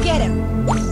get him.